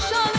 Krishna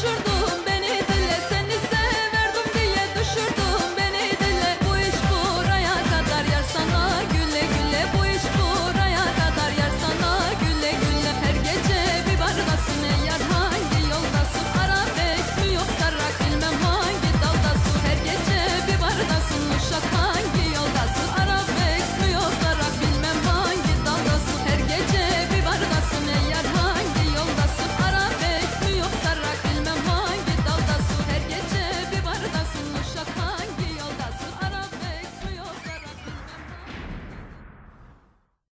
şurada.